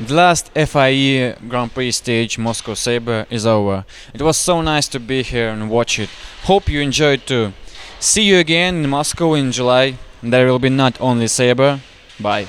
The last FIE Grand Prix stage, Moscow Sabre, is over. It was so nice to be here and watch it. Hope you enjoyed too. See you again in Moscow in July. There will be not only Sabre. Bye.